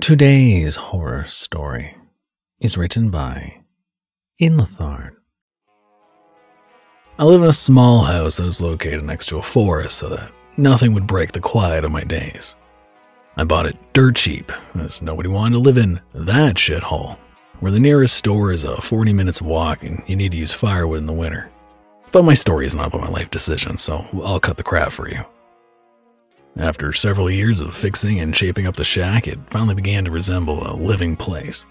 Today's horror story is written by Inletharn. I live in a small house that is located next to a forest so that nothing would break the quiet of my days. I bought it dirt cheap, as nobody wanted to live in that shithole, where the nearest store is a 40 minutes walk and you need to use firewood in the winter. But my story is not about my life decisions, so I'll cut the crap for you. After several years of fixing and shaping up the shack, it finally began to resemble a living place.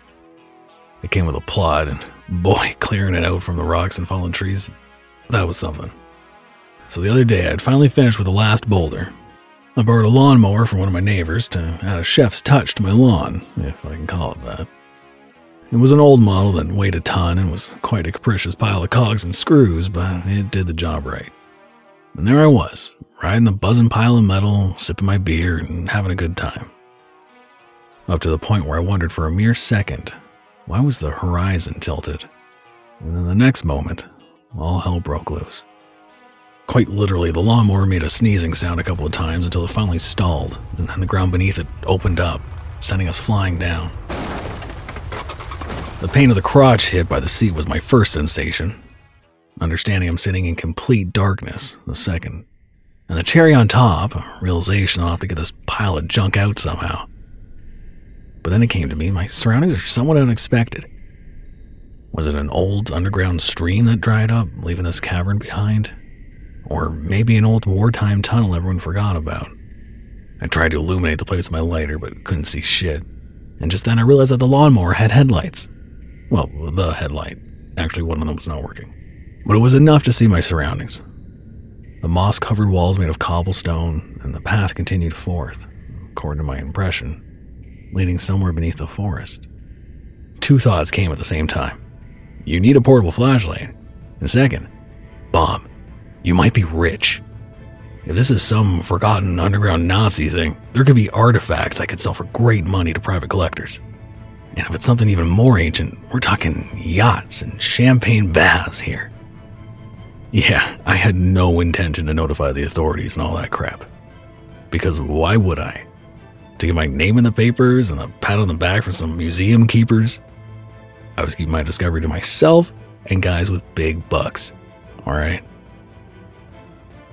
It came with a plot, and boy, clearing it out from the rocks and fallen trees, that was something. So the other day, I'd finally finished with the last boulder. I borrowed a lawnmower from one of my neighbors to add a chef's touch to my lawn, if I can call it that. It was an old model that weighed a ton and was quite a capricious pile of cogs and screws, but it did the job right. And there I was, riding the buzzing pile of metal, sipping my beer, and having a good time. Up to the point where I wondered for a mere second why was the horizon tilted? And then the next moment, all hell broke loose. Quite literally, the lawnmower made a sneezing sound a couple of times until it finally stalled, and then the ground beneath it opened up, sending us flying down. The pain of the crotch hit by the seat was my first sensation. Understanding I'm sitting in complete darkness, the second. And the cherry on top, realization I'll have to get this pile of junk out somehow. But then it came to me, my surroundings are somewhat unexpected. Was it an old underground stream that dried up, leaving this cavern behind? Or maybe an old wartime tunnel everyone forgot about? I tried to illuminate the place with my lighter, but couldn't see shit. And just then I realized that the lawnmower had headlights. Well, the headlight. Actually, one of them was not working. But it was enough to see my surroundings. The moss covered walls made of cobblestone, and the path continued forth, according to my impression, leading somewhere beneath the forest. Two thoughts came at the same time. You need a portable flashlight. And second, Bob, you might be rich. If this is some forgotten underground Nazi thing, there could be artifacts I could sell for great money to private collectors. And if it's something even more ancient, we're talking yachts and champagne baths here. Yeah, I had no intention to notify the authorities and all that crap. Because why would I? To get my name in the papers and a pat on the back from some museum keepers? I was keeping my discovery to myself and guys with big bucks. Alright?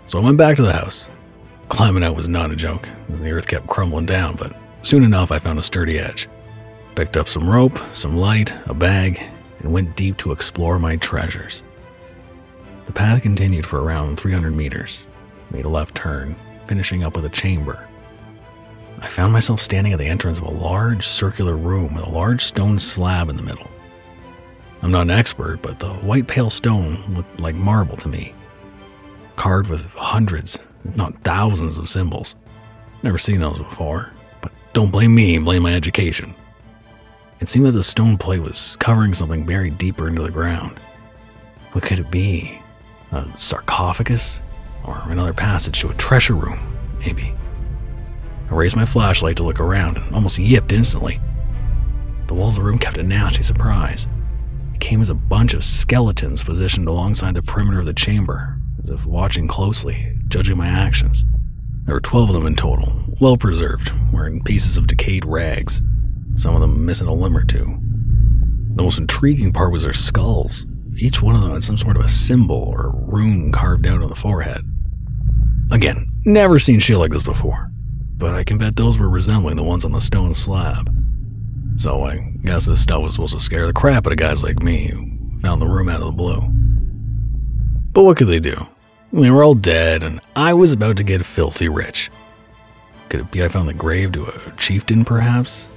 So I went back to the house. Climbing out was not a joke, as the earth kept crumbling down, but soon enough I found a sturdy edge. Picked up some rope, some light, a bag, and went deep to explore my treasures. The path continued for around 300 meters, made a left turn, finishing up with a chamber. I found myself standing at the entrance of a large circular room with a large stone slab in the middle. I'm not an expert, but the white pale stone looked like marble to me, carved with hundreds, if not thousands, of symbols. Never seen those before, but don't blame me, blame my education. It seemed that the stone plate was covering something buried deeper into the ground. What could it be? A sarcophagus? Or another passage to a treasure room, maybe. I raised my flashlight to look around and almost yipped instantly. The walls of the room kept a nasty surprise. It came as a bunch of skeletons positioned alongside the perimeter of the chamber, as if watching closely, judging my actions. There were 12 of them in total, well preserved, wearing pieces of decayed rags, some of them missing a limb or two. The most intriguing part was their skulls. Each one of them had some sort of a symbol or rune carved out on the forehead. Again, never seen shit like this before, but I can bet those were resembling the ones on the stone slab. So I guess this stuff was supposed to scare the crap out of guys like me who found the room out of the blue. But what could they do? They were all dead, and I was about to get filthy rich. Could it be I found the grave to a chieftain, perhaps?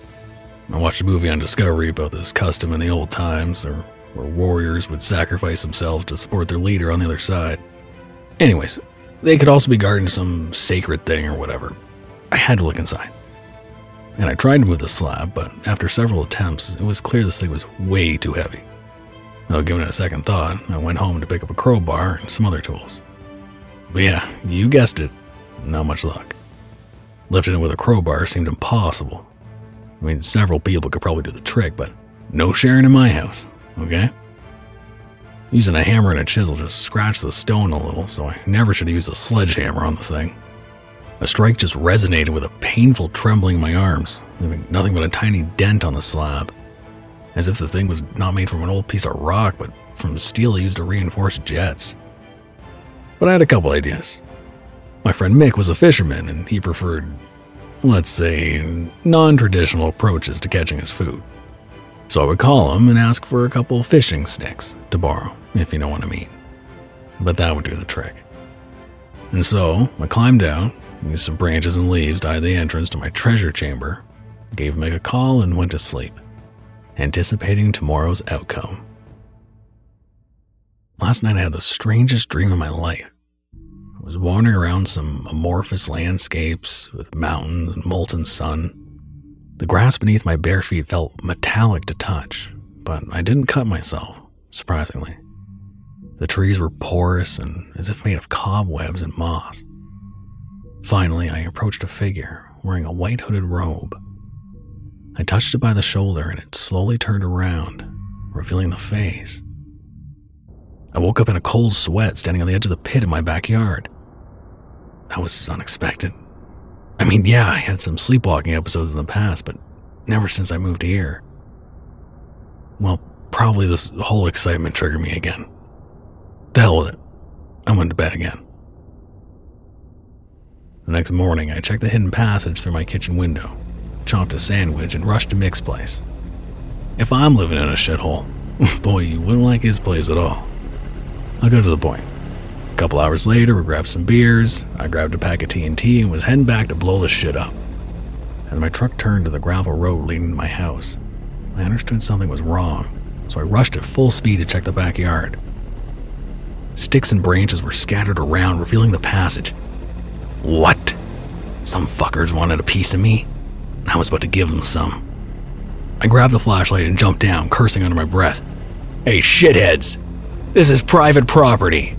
I watched a movie on Discovery about this custom in the old times, or where warriors would sacrifice themselves to support their leader on the other side. Anyways, they could also be guarding some sacred thing or whatever. I had to look inside. And I tried to move the slab, but after several attempts, it was clear this thing was way too heavy. Though, given it a second thought, I went home to pick up a crowbar and some other tools. But yeah, you guessed it, not much luck. Lifting it with a crowbar seemed impossible. I mean, several people could probably do the trick, but no sharing in my house, okay? Using a hammer and a chisel just scratched the stone a little, so I never should have used a sledgehammer on the thing. A strike just resonated with a painful trembling in my arms, leaving nothing but a tiny dent on the slab, as if the thing was not made from an old piece of rock, but from steel used to reinforce jets. But I had a couple ideas. My friend Mick was a fisherman, and he preferred, let's say, non traditional approaches to catching his food. So I would call him and ask for a couple fishing sticks to borrow, if you know what I mean. But that would do the trick. And so I climbed down, used some branches and leaves to hide the entrance to my treasure chamber, gave Mick a call, and went to sleep, anticipating tomorrow's outcome. Last night I had the strangest dream of my life. I was wandering around some amorphous landscapes with mountains and molten sun. The grass beneath my bare feet felt metallic to touch, but I didn't cut myself, surprisingly. The trees were porous and as if made of cobwebs and moss. Finally, I approached a figure wearing a white hooded robe. I touched it by the shoulder and it slowly turned around, revealing the face. I woke up in a cold sweat standing on the edge of the pit in my backyard. That was unexpected. I mean, yeah, I had some sleepwalking episodes in the past, but never since I moved here. Well, probably this whole excitement triggered me again. To hell with it. I went to bed again. The next morning, I checked the hidden passage through my kitchen window, chomped a sandwich, and rushed to Mick's place. If I'm living in a shithole, boy, you wouldn't like his place at all. I'll go to the point. A couple hours later, we grabbed some beers, I grabbed a pack of TNT, and was heading back to blow the shit up. As my truck turned to the gravel road leading to my house, I understood something was wrong, so I rushed at full speed to check the backyard. Sticks and branches were scattered around, revealing the passage. What? Some fuckers wanted a piece of me? I was about to give them some. I grabbed the flashlight and jumped down, cursing under my breath. Hey, shitheads! This is private property!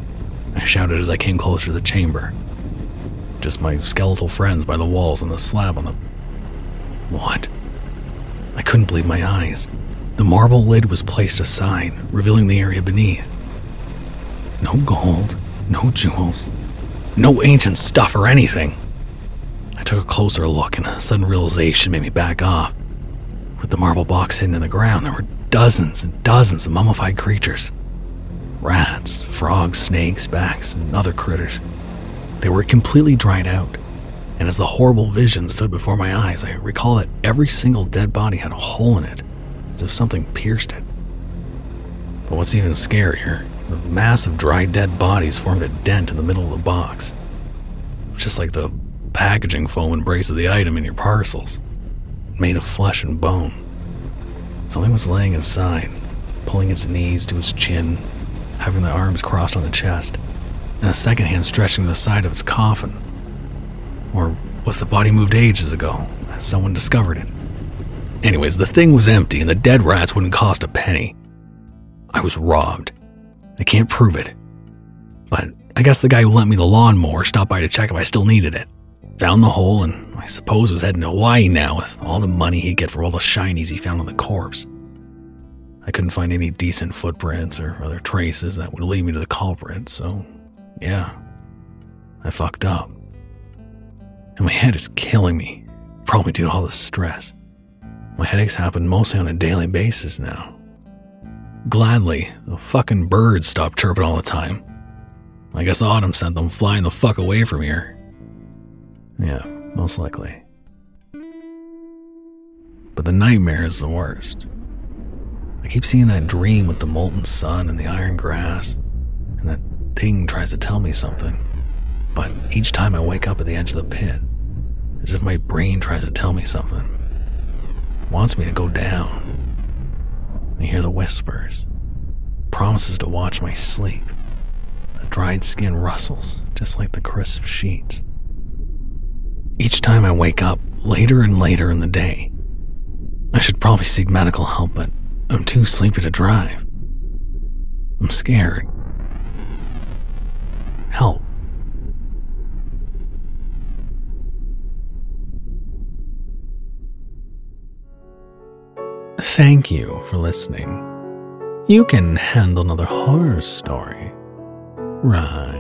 I shouted as I came closer to the chamber. Just my skeletal friends by the walls and the slab on them. What? I couldn't believe my eyes. The marble lid was placed aside, revealing the area beneath. No gold, no jewels, no ancient stuff or anything. I took a closer look and a sudden realization made me back off. With the marble box hidden in the ground, there were dozens and dozens of mummified creatures rats, frogs, snakes, bats, and other critters. They were completely dried out, and as the horrible vision stood before my eyes, I recall that every single dead body had a hole in it, as if something pierced it. But what's even scarier the massive dry dead bodies formed a dent in the middle of the box, just like the packaging foam embrace of the item in your parcels, made of flesh and bone. Something was laying inside, pulling its knees to its chin, having the arms crossed on the chest, and a second hand stretching to the side of its coffin. Or was the body moved ages ago, as someone discovered it? Anyways, the thing was empty and the dead rats wouldn't cost a penny. I was robbed. I can't prove it. But I guess the guy who lent me the lawnmower stopped by to check if I still needed it. Found the hole and I suppose was heading to Hawaii now with all the money he'd get for all the shinies he found on the corpse. I couldn't find any decent footprints or other traces that would lead me to the culprit, so yeah, I fucked up. And my head is killing me, probably due to all the stress. My headaches happen mostly on a daily basis now. Gladly, the fucking birds stopped chirping all the time. I guess autumn sent them flying the fuck away from here. Yeah, most likely. But the nightmare is the worst. I keep seeing that dream with the molten sun and the iron grass, and that thing tries to tell me something. But each time I wake up at the edge of the pit, as if my brain tries to tell me something, wants me to go down. I hear the whispers, promises to watch my sleep. The dried skin rustles, just like the crisp sheets. Each time I wake up, later and later in the day, I should probably seek medical help, but I'm too sleepy to drive. I'm scared. Help. Thank you for listening. You can handle another horror story, right?